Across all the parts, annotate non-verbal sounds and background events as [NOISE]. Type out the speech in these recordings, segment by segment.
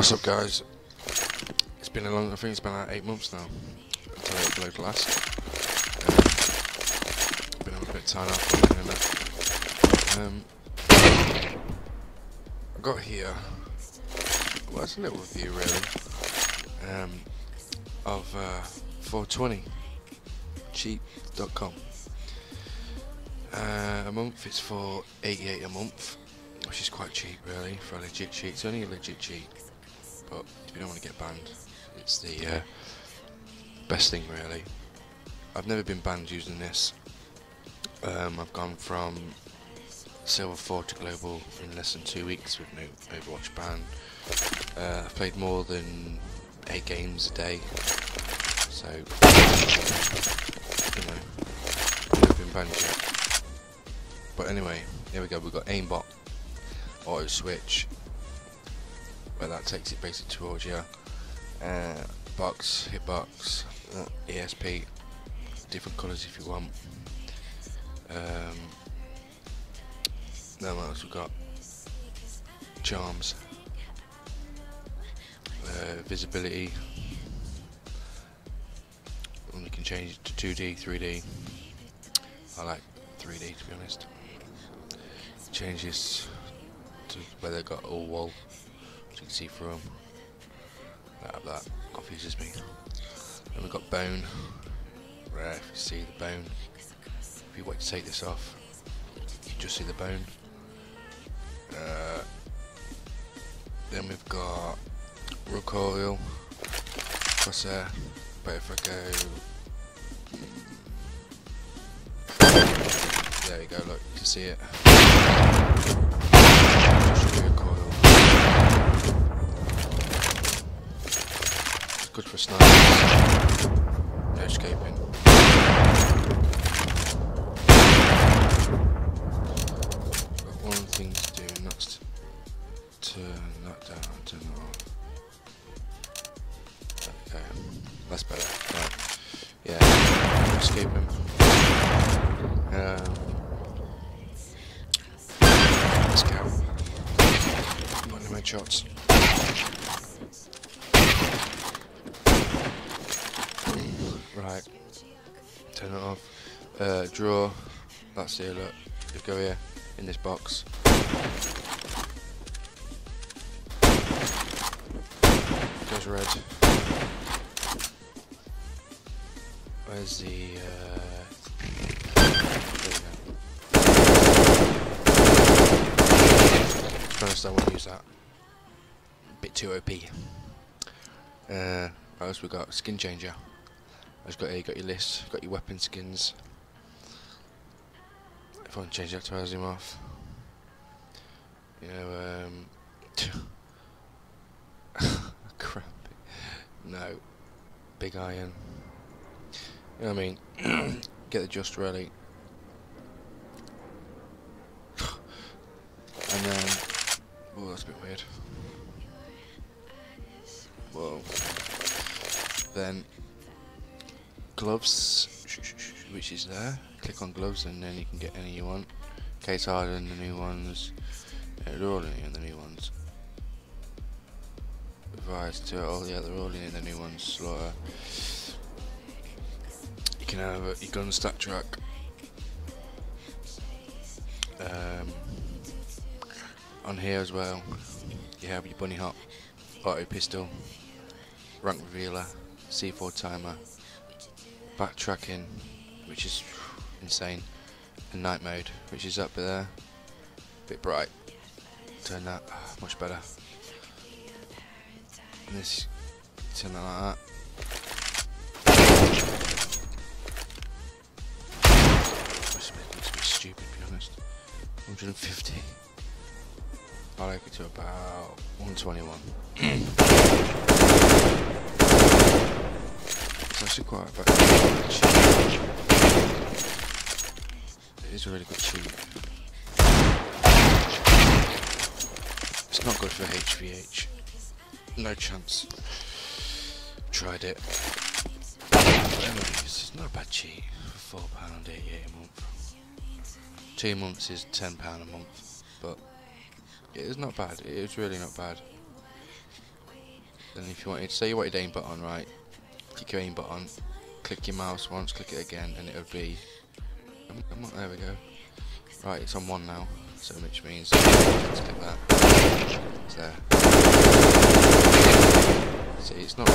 What's up, guys? It's been a long. I think it's been like eight months now until I upload last. Um, been a bit tired after um, I got here. Well, it's a little review really um, of uh, 420 cheap.com. Uh, a month it's for 88 a month, which is quite cheap really for a legit cheat. It's only a legit cheat, but if you don't want to get banned, it's the uh, best thing really. I've never been banned using this. Um, I've gone from Silver 4 to Global in less than two weeks with no Overwatch ban. Uh, I've played more than eight games a day, so you know, I've been banned yet. But anyway, here we go. We've got aimbot, auto switch, where that takes it basically towards you. Uh, box, hitbox, uh, ESP, different colours if you want. Um, then what else we got? Chams, uh, visibility, and we can change it to 2D, 3D. I like 3D to be honest. Changes to where they've got all wall, you can see through them. Like that confuses me. Then we've got bone. Rare if you see the bone. If you want to take this off, you just see the bone. Uh, then we've got recoil, crosshair. But if I go, there you go. Look, you can see it. Good for snipers. No escaping. Got one thing to do, and that's to turn that down, turn it off. Okay, that's better. Right. Yeah, escaping. Um, scout. One of my shots. Uh, draw. That's the alert. You go here in this box. Goes red. Where's the? Uh. To be honest, I use that. Bit too OP. Uh, what else we got? Skin changer. I've got here, you got your list, got your weapon skins. If I to change that to Asimov. You know, um [LAUGHS] crap. No. Big iron. You know I mean? [CLEARS THROAT] Get the just ready. [SIGHS] and then oh that's a bit weird. Whoa. Then gloves, which is there. Click on gloves and then you can get any you want. Case Harden, the new ones. They're all in the new ones. Rise to all yeah, they're all in the new ones. Slaughter. You can have a, your gun StatTrak. Um, on here as well, you have your bunny hop, auto pistol, rank revealer, C4 timer, backtracking, which is insane, and night mode, which is up there, A bit bright. Turn that uh, much better. And this, turn that like that. Stupid, to be honest. 150. I like it to about 121. It's actually quite a very cheap. It is a really good cheat. It's not good for HVH. No chance. Tried it. Anyways, it's not a bad cheat for £4.88 a month. Two months is £10 a month, but it is not bad. It is really not bad. and if you wanted, say you wanted aim button, right? Click your aim button, click your mouse once, click it again, and there we go. Right, it's on one now, so which means let's click that. It's there. See, it's not.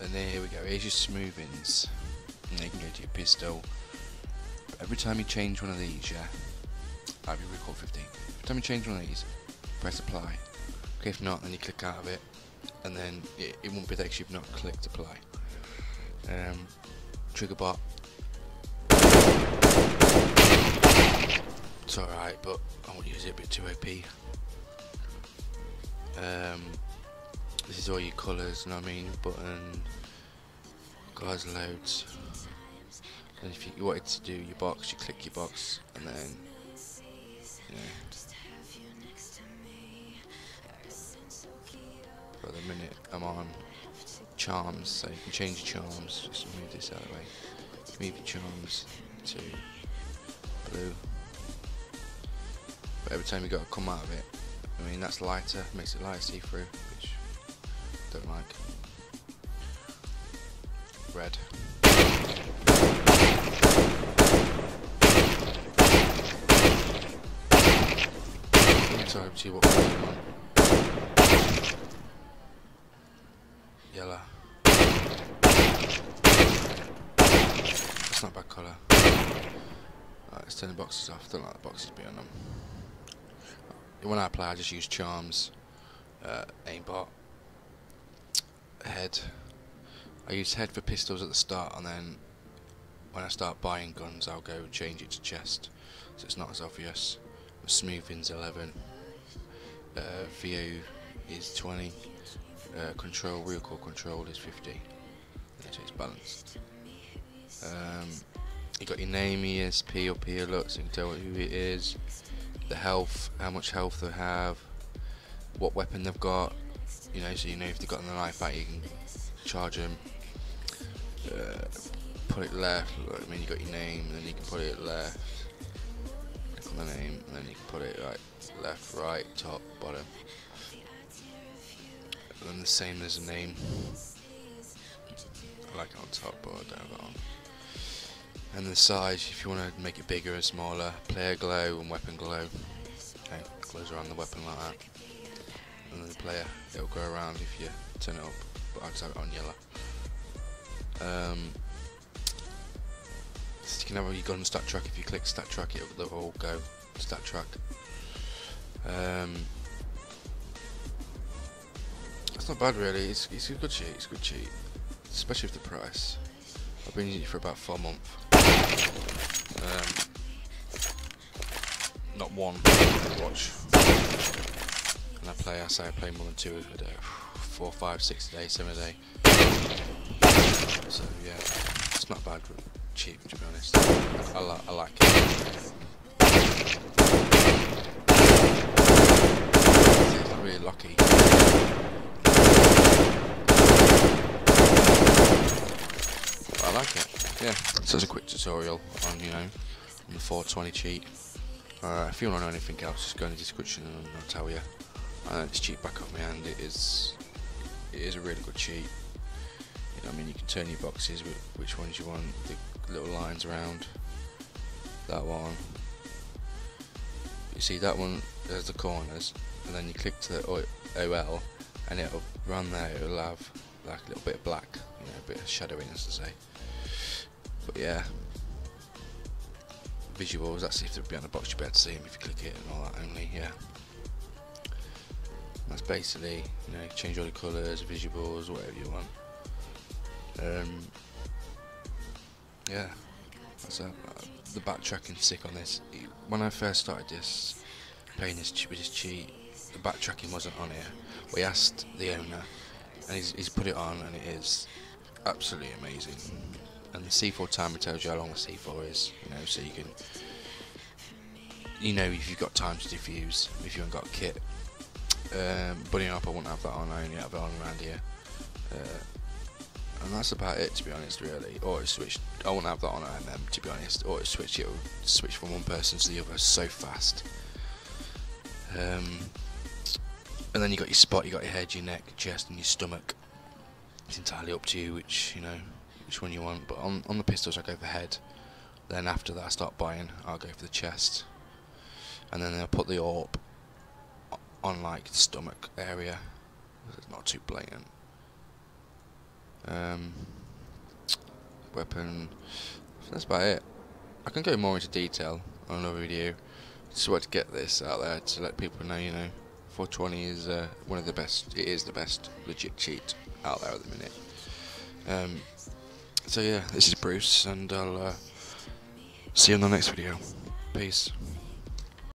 And there we go. Here's your smoothings, and you can go to your pistol. Every time you change one of these, yeah, I'll be record 15. Every time you change one of these, press apply. Okay, if not, then you click out of it, and then it, it won't be there you've not clicked apply. Um, trigger bot. It's alright, but I won't use it, a bit too OP. Um, this is all your colours, you know what I mean? Button, guys loads. And if you wanted to do your box, you click your box, and then, you the minute I'm on chams, so you can change your chams, just move this out of the way, move your chams to blue, but every time you got to come out of it, I mean that's lighter, makes it lighter see-through, which I don't like. Red. Sorry, see what. Yellow. That's not bad colour. Let's turn the boxes off. Don't like the boxes being on them. When I play, I just use chams, uh, aimbot, head. I use head for pistols at the start, and then when I start buying guns, I'll go change it to chest, so it's not as obvious. Smoothing's 11, uh, VO is 20, uh, control, recoil control is 50, so it's balanced. Um, you got your name, ESP up here, look, so you can tell who it is, the health, how much health they have, what weapon they've got, you know, so you know if they've got a knife out, you can charge them. Uh, put it left, look, I mean you got your name, then you can put it left, click on the name, and then you can put it right, left, right, top, bottom. And then the same as the name. I like it on top, but I don't have it on. And the size, if you want to make it bigger and smaller, player glow and weapon glow. Okay, glows around the weapon like that. And then the player, it'll go around if you turn it up, but I just have it on yellow. Um, so you can have your gun StatTrak. If you click StatTrak, it will all go StatTrak. Um, it's not bad really. It's it's a good cheat. It's a good cheat, especially with the price. I've been using it for about four months. Um, not one watch. And I play. I say I play more than two a day. Four, five, six a day, seven a day. So yeah, it's not bad. Cheap to be honest. I, li I like it. Really lucky. I like it. Yeah, so it's a quick tutorial on, you know, on the 420 cheat. Uh, if you want to know anything else, just go in the description and I'll tell you. And it's cheat back on my hand. It is, it is a really good cheat. You know, I mean, you can turn your boxes which ones you want. The little lines around. That one. You see that one? There's the corners, and then you click to the OL, and it'll run there. It'll have like a little bit of black, you know, a bit of shadowing, as to say. But yeah, visuals. That's if they're behind the box, you'll be able to see them if you click it and all that. Only, yeah. That's basically, you know, change all the colours, visuals, whatever you want. Um, yeah, that's a, the backtracking sick on this. When I first started this, playing this with this cheat, the backtracking wasn't on here. We asked the owner, and he's, he's put it on, and it is absolutely amazing and the C4 timer tells you how long the C4 is, you know, so you can, you know, if you've got time to defuse, if you haven't got a kit. Um, bunny up, I won't have that on, I only have it on around here. Uh, and that's about it, to be honest, really. Or switch, I won't have that on MM, to be honest. Or switch, it will switch from one person to the other so fast. Um, And then you got your spot, you got your head, your neck, your chest, and your stomach. It's entirely up to you which you know which one you want. But on on the pistols, I go for head. Then after that, I start buying. I'll go for the chest, and then I'll put the AWP o- on like the stomach area. It's not too blatant. Um, weapon. That's about it. I can go more into detail on another video. Just want to get this out there to let people know, you know, 420 is uh, one of the best. It is the best legit cheat out there at the minute. Um, so yeah, this is Bruce, and I'll uh, see you in the next video. Peace.